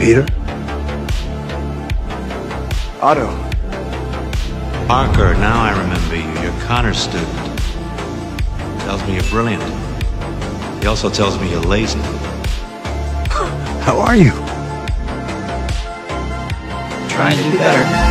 Peter? Otto. Parker, now I remember you. You're Connors' student. Tells me you're brilliant. He also tells me you're lazy. How are you? Trying to do better.